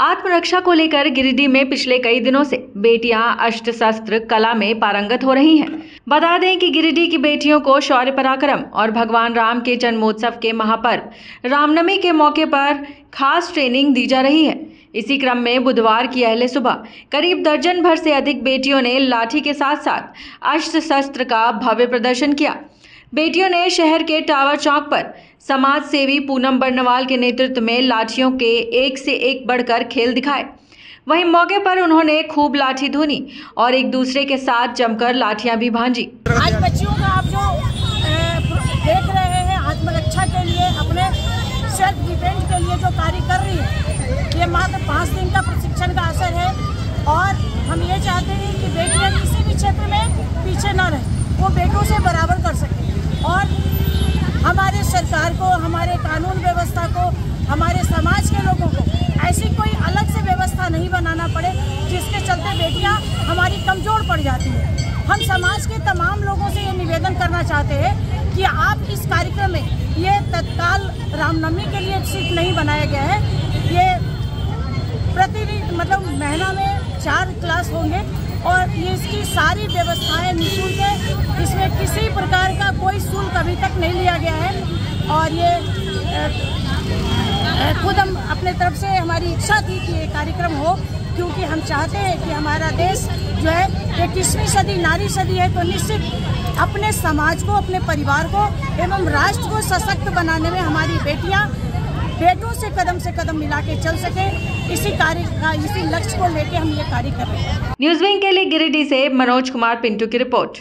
आत्मरक्षा को लेकर गिरिडीह में पिछले कई दिनों से बेटियाँ अष्ट शस्त्र कला में पारंगत हो रही हैं। बता दें कि गिरिडीह की बेटियों को शौर्य पराक्रम और भगवान राम के जन्मोत्सव के महापर्व, रामनवमी के मौके पर खास ट्रेनिंग दी जा रही है। इसी क्रम में बुधवार की अहले सुबह, करीब दर्जन भर से अधिक बेटियों ने लाठी के साथ साथ अष्ट शस्त्र का भव्य प्रदर्शन किया। बेटियों ने शहर के टावर चौक पर समाज सेवी पूनम बर्नवाल के नेतृत्व में लाठियों के एक से एक बढ़कर खेल दिखाए। वहीं मौके पर उन्होंने खूब लाठी धुनी और एक दूसरे के साथ जमकर लाठियाँ भी भांजी। आज बच्चियों का आप जो देख रहे हैं आत्मरक्षा के लिए, अपने सेल्फ डिफेंस के लिए जो कार्य कर रही है, ये मात्र पाँच दिन का प्रशिक्षण का असर है और हम ये चाहते हैं कि बेटियाँ किसी भी क्षेत्र में पीछे न रहें वो बेटों से बराबर कर सकें और हमारे सरकार को, हमारे कानून व्यवस्था को, हमारे समाज के लोगों को, ऐसी कोई अलग से व्यवस्था नहीं बनाना पड़े जिसके चलते बेटियाँ हमारी कमज़ोर पड़ जाती हैं। हम समाज के तमाम लोगों से ये निवेदन करना चाहते हैं कि आप इस कार्यक्रम में ये तत्काल रामनवमी के लिए सिर्फ़ नहीं बनाया गया है। ये प्रतिदिन मतलब महीना में चार क्लास होंगे और ये इसकी सारी व्यवस्थाएँ निःशुल्क है। इसमें किसी प्रकार का कोई शुल्क अभी तक नहीं लिया गया है। और ये खुद हम अपने तरफ़ से हमारी इच्छा थी कि ये कार्यक्रम हो, क्योंकि हम चाहते हैं कि हमारा देश जो है इक्कीसवीं सदी, नारी सदी है तो निश्चित अपने समाज को, अपने परिवार को एवं राष्ट्र को सशक्त बनाने में हमारी बेटियाँ बेटों से कदम से कदम मिला के चल सके। इसी कार्य इसी लक्ष्य को लेके हम ये कार्य कर रहे हैं। न्यूज़ विंग के लिए गिरिडीह से मनोज कुमार पिंटू की रिपोर्ट।